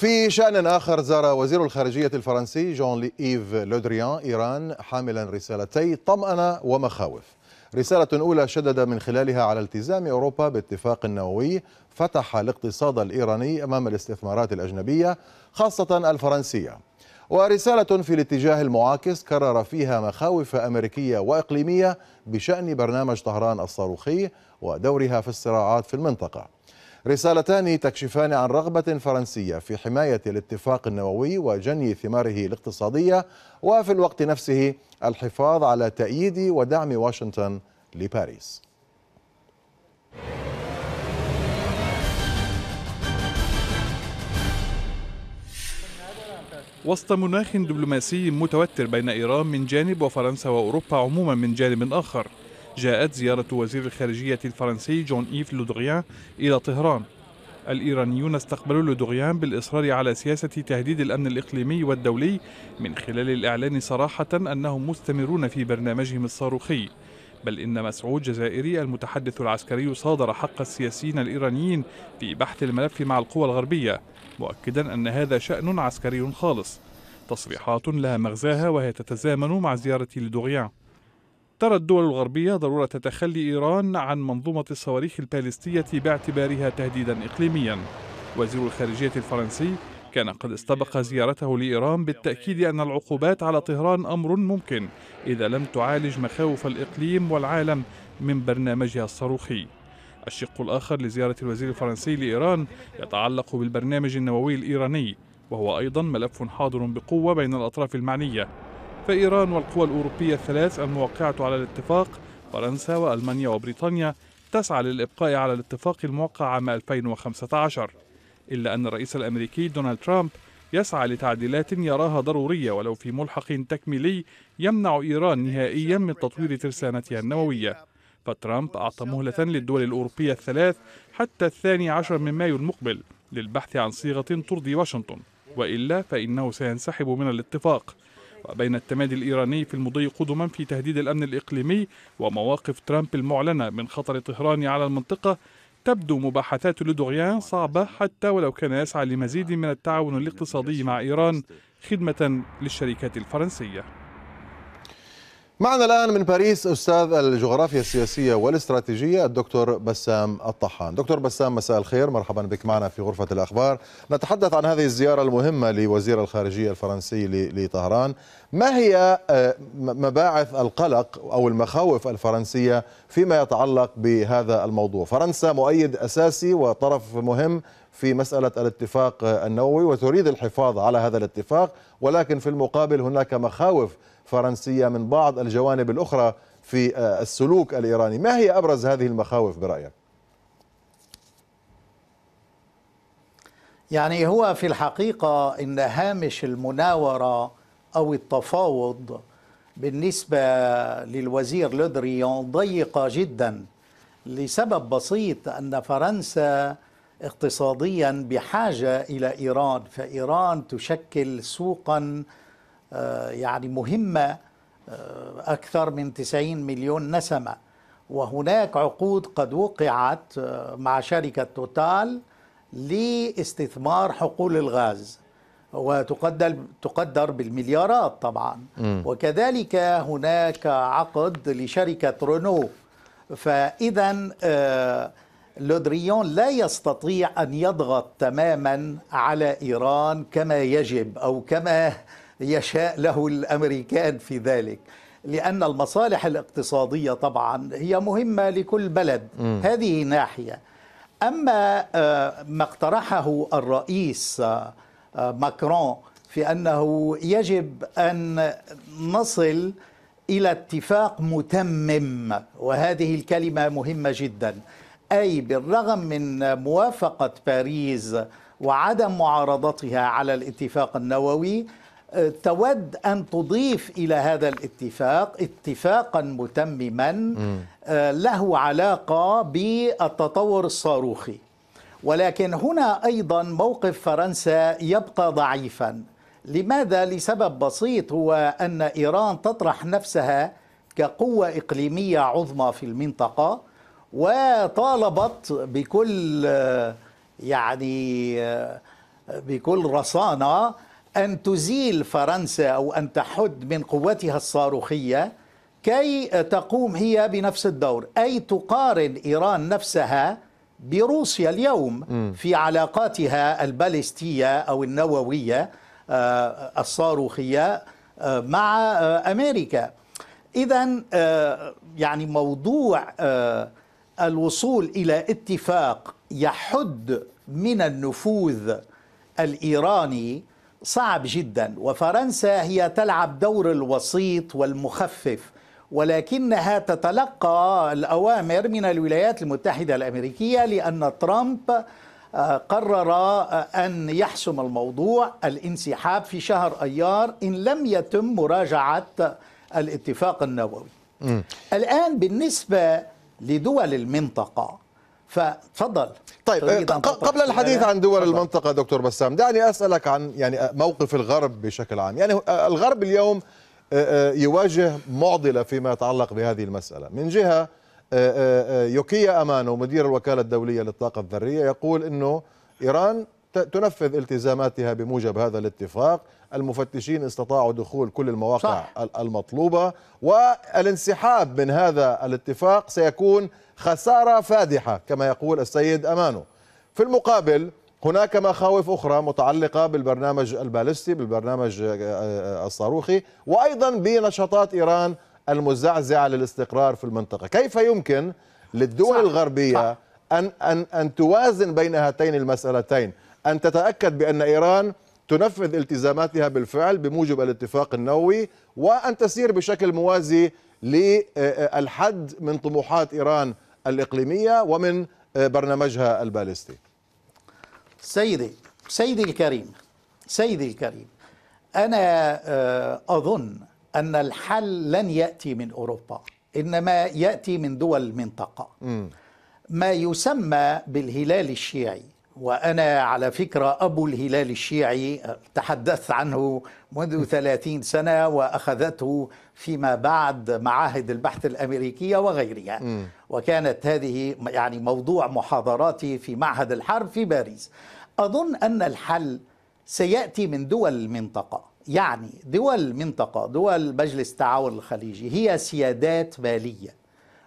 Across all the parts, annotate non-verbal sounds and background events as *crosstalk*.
في شأن آخر زار وزير الخارجية الفرنسي جون إيف لودريان إيران حاملا رسالتي طمأنة ومخاوف. رسالة أولى شدد من خلالها على التزام أوروبا باتفاق نووي فتح الاقتصاد الإيراني أمام الاستثمارات الأجنبية خاصة الفرنسية. ورسالة في الاتجاه المعاكس كرر فيها مخاوف أمريكية وإقليمية بشأن برنامج طهران الصاروخي ودورها في الصراعات في المنطقة. رسالتان تكشفان عن رغبة فرنسية في حماية الاتفاق النووي وجني ثماره الاقتصادية وفي الوقت نفسه الحفاظ على تأييد ودعم واشنطن لباريس. وسط مناخ دبلوماسي متوتر بين إيران من جانب وفرنسا وأوروبا عموما من جانب آخر جاءت زيارة وزير الخارجية الفرنسي جون إيف لودغيان إلى طهران. الإيرانيون استقبلوا لودغيان بالإصرار على سياسة تهديد الأمن الإقليمي والدولي من خلال الإعلان صراحة أنهم مستمرون في برنامجهم الصاروخي. بل إن مسعود جزائري المتحدث العسكري صادر حق السياسيين الإيرانيين في بحث الملف مع القوى الغربية مؤكدا أن هذا شأن عسكري خالص. تصريحات لها مغزاها وهي تتزامن مع زيارة لدوغيان. ترى الدول الغربية ضرورة تخلي إيران عن منظومة الصواريخ البالستية باعتبارها تهديدا إقليميا. وزير الخارجية الفرنسي كان قد استبق زيارته لإيران بالتأكيد أن العقوبات على طهران أمر ممكن إذا لم تعالج مخاوف الإقليم والعالم من برنامجها الصاروخي. الشق الآخر لزيارة الوزير الفرنسي لإيران يتعلق بالبرنامج النووي الإيراني وهو أيضا ملف حاضر بقوة بين الأطراف المعنية. فإيران والقوى الأوروبية الثلاث الموقعة على الاتفاق فرنسا وألمانيا وبريطانيا تسعى للإبقاء على الاتفاق الموقع عام 2015 إلا أن الرئيس الأمريكي دونالد ترامب يسعى لتعديلات يراها ضرورية ولو في ملحق تكميلي يمنع إيران نهائيا من تطوير ترسانتها النووية. فترامب أعطى مهلة للدول الأوروبية الثلاث حتى الثاني عشر من مايو المقبل للبحث عن صيغة ترضي واشنطن. وإلا فإنه سينسحب من الاتفاق. وبين التمادي الإيراني في المضي قدما في تهديد الأمن الإقليمي ومواقف ترامب المعلنة من خطر طهران على المنطقة تبدو مباحثات لودوريان صعبة حتى ولو كان يسعى لمزيد من التعاون الاقتصادي مع إيران خدمة للشركات الفرنسية. معنا الآن من باريس أستاذ الجغرافيا السياسية والاستراتيجية الدكتور بسام الطحان. دكتور بسام مساء الخير. مرحبا بك معنا في غرفة الأخبار. نتحدث عن هذه الزيارة المهمة لوزير الخارجية الفرنسي لطهران. ما هي آه، مباعث القلق أو المخاوف الفرنسية فيما يتعلق بهذا الموضوع؟ فرنسا مؤيد أساسي وطرف مهم في مسألة الاتفاق النووي وتريد الحفاظ على هذا الاتفاق ولكن في المقابل هناك مخاوف فرنسية من بعض الجوانب الأخرى في آه، السلوك الإيراني ما هي أبرز هذه المخاوف برأيك؟ يعني هو في الحقيقة إن هامش المناورة أو التفاوض بالنسبة للوزير لودريون ضيقة جدا لسبب بسيط أن فرنسا اقتصاديا بحاجة إلى إيران فإيران تشكل سوقا يعني مهمة آه، أكثر من 90 مليون نسمة. وهناك عقود قد وقعت آه، مع شركة توتال لاستثمار حقول الغاز. وتقدر تقدر بالمليارات طبعا. م. وكذلك هناك عقد لشركة رونو. فإذا لودريون لا يستطيع أن يضغط تماما على إيران كما يجب أو كما يشاء له الأمريكان في ذلك لأن المصالح الاقتصادية طبعا هي مهمة لكل بلد م. هذه ناحية أما آه، ما اقترحه الرئيس آه، ماكرون في أنه يجب أن نصل إلى اتفاق متمم وهذه الكلمة مهمة جدا أي بالرغم من موافقة باريس وعدم معارضتها على الاتفاق النووي تود أن تضيف إلى هذا الاتفاق اتفاقا متمما آه، له علاقة بالتطور الصاروخي. ولكن هنا أيضا موقف فرنسا يبقى ضعيفا. لماذا؟ لسبب بسيط هو أن إيران تطرح نفسها كقوة إقليمية عظمى في المنطقة وطالبت بكل آه، يعني آه، بكل رصانة أن تزيل فرنسا أو أن تحد من قوتها الصاروخية كي تقوم هي بنفس الدور أي تقارن إيران نفسها بروسيا اليوم في علاقاتها البالستية أو النووية آه، الصاروخية آه، مع آه، أمريكا. إذا يعني موضوع الوصول إلى اتفاق يحد من النفوذ الإيراني صعب جدا وفرنسا هي تلعب دور الوسيط والمخفف ولكنها تتلقى الأوامر من الولايات المتحدة الأمريكية لأن ترامب آه، قرر آه، أن يحسم الموضوع الانسحاب في شهر أيار إن لم يتم مراجعة الاتفاق النووي م. الآن بالنسبة لدول المنطقة فتفضل طيب قبل الحديث عن دول فضل. المنطقة دكتور بسام دعني أسألك عن يعني موقف الغرب بشكل عام. يعني الغرب اليوم يواجه معضلة فيما يتعلق بهذه المسألة. من جهة يوكيا أمانو مدير الوكالة الدولية للطاقة الذرية يقول أنه إيران تنفذ التزاماتها بموجب هذا الاتفاق المفتشين استطاعوا دخول كل المواقع صح. المطلوبة والانسحاب من هذا الاتفاق سيكون خسارة فادحة كما يقول السيد أمانو في المقابل هناك مخاوف أخرى متعلقة بالبرنامج البالستي بالبرنامج آه، آه، الصاروخي وأيضا بنشاطات إيران المزعزعة للاستقرار في المنطقة كيف يمكن للدول صح. الغربية صح. أن, أن, أن توازن بين هاتين المسألتين أن تتأكد بأن إيران تنفذ التزاماتها بالفعل بموجب الاتفاق النووي وأن تسير بشكل موازي للحد من طموحات إيران الإقليمية ومن برنامجها البالستي سيدي سيدي الكريم سيدي الكريم أنا آه، أظن أن الحل لن يأتي من أوروبا إنما يأتي من دول المنطقة. ما يسمى بالهلال الشيعي وأنا على فكرة أبو الهلال الشيعي تحدثت عنه منذ ثلاثين سنة وأخذته فيما بعد معاهد البحث الأمريكية وغيرها. م. وكانت هذه يعني موضوع محاضراتي في معهد الحرب في باريس. أظن أن الحل سيأتي من دول المنطقة. يعني دول المنطقة دول مجلس التعاون الخليجي هي سيادات مالية.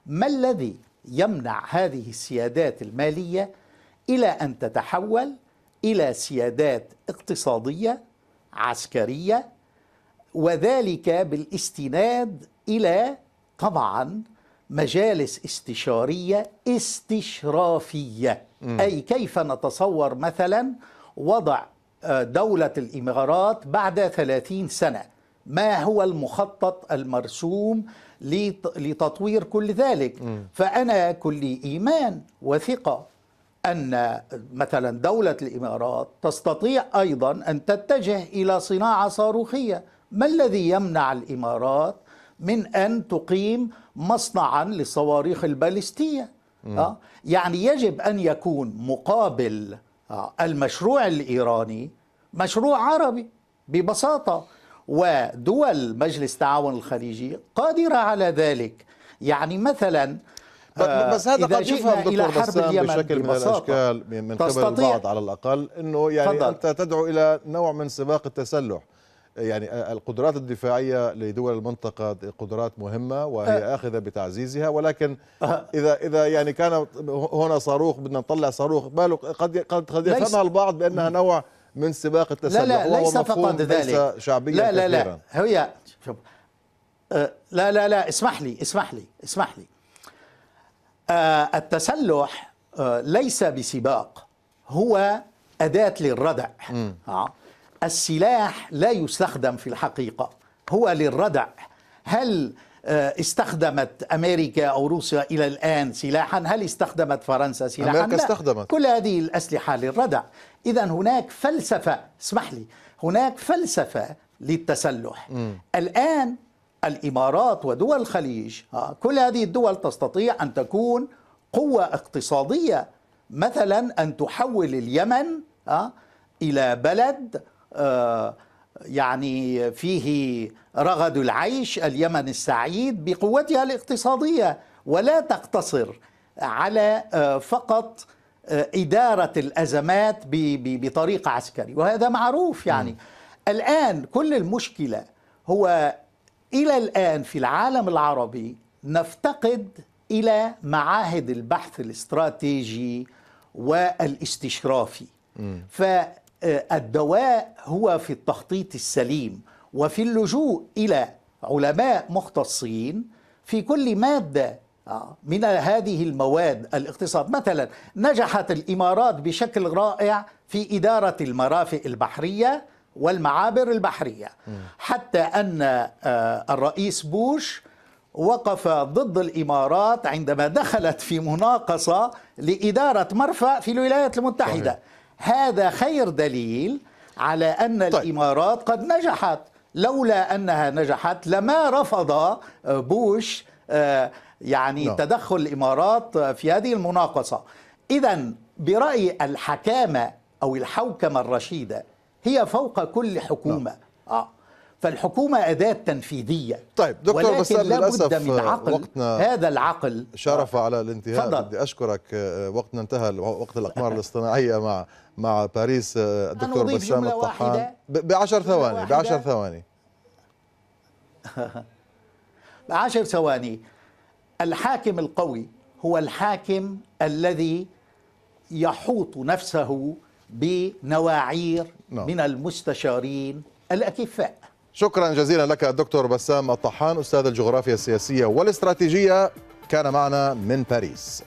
ما الذي يمنع هذه السيادات المالية إلى أن تتحول إلى سيادات اقتصادية عسكرية وذلك بالاستناد إلى طبعا مجالس استشارية استشرافية م. أي كيف نتصور مثلا وضع آه، دولة الإمارات بعد ثلاثين سنة ما هو المخطط المرسوم لتطوير كل ذلك م. فأنا كل إيمان وثقة أن مثلا دولة الإمارات تستطيع أيضا أن تتجه إلى صناعة صاروخية. ما الذي يمنع الإمارات من أن تقيم مصنعا للصواريخ البالستية أه؟ يعني يجب أن يكون مقابل آه، المشروع الإيراني مشروع عربي ببساطة. ودول مجلس التعاون الخليجي قادرة على ذلك. يعني مثلا آه، بس هذا قد يفهم دكتور بسام بشكل من الإشكال من قبل البعض على الأقل إنه يعني فضل. أنت تدعو إلى نوع من سباق التسلح. يعني القدرات الدفاعية لدول المنطقة قدرات مهمة وهي أه. آخذة بتعزيزها ولكن أه. اذا إذا يعني كان هنا صاروخ بدنا نطلع صاروخ باله قد قد قد يفهمها البعض بأنها نوع من سباق التسلح لا لا ليس فقط ذلك. ليس شعبيا لا لا. لا هي شوف. لا لا لا اسمح لي اسمح لي اسمح لي. آه، التسلح آه، ليس بسباق هو أداة للردع. آه. السلاح لا يستخدم في الحقيقة هو للردع. هل استخدمت أمريكا أو روسيا إلى الآن سلاحا؟ هل استخدمت فرنسا سلاحا؟ أمريكا لا. استخدمت. كل هذه الأسلحة للردع. إذا هناك فلسفة اسمح لي هناك فلسفة للتسلح. م. الآن الإمارات ودول الخليج. كل هذه الدول تستطيع أن تكون قوة اقتصادية مثلا أن تحول اليمن إلى بلد آه، يعني فيه رغد العيش اليمن السعيد بقوتها الاقتصادية. ولا تقتصر على آه، فقط آه، إدارة الأزمات بطريقة عسكرية. وهذا معروف يعني. الآن كل المشكلة هو إلى الآن في العالم العربي نفتقد إلى معاهد البحث الاستراتيجي والإستشرافي. فالدواء هو في التخطيط السليم وفي اللجوء إلى علماء مختصين في كل مادة آه، من هذه المواد الاقتصاد. مثلا نجحت الإمارات بشكل رائع في إدارة المرافق البحرية والمعابر البحرية. حتى أن آه، الرئيس بوش وقف ضد الإمارات عندما دخلت في مناقصة لإدارة مرفأ في الولايات المتحدة. هذا خير دليل على أن طيب. الإمارات قد نجحت. لولا أنها نجحت لما رفض آه، بوش آه، يعني نعم. تدخل الإمارات في هذه المناقصة. إذا برأيي الحكامة أو الحوكمة الرشيدة هي فوق كل حكومة. آه. فالحكومة أداة تنفيذية. طيب، دكتور ولكن بسام، بد من آه، عقل. وقتنا هذا العقل. شرف على الانتهاء. تفضل. بدي أشكرك آه، وقتنا انتهى. وقت الإقمار *laughs* الاصطناعية مع مع باريس آه، الدكتور أضيف بسام الطحان؟ ب- بعشر ثواني واحدة؟ بعشر ثواني. *laughs* عشر ثواني. الحاكم القوي هو الحاكم الذي يحوط نفسه بنواعير نعم. من المستشارين الأكفاء شكرا جزيلا لك الدكتور بسام الطحان أستاذ الجغرافيا السياسية والإستراتيجية كان معنا من باريس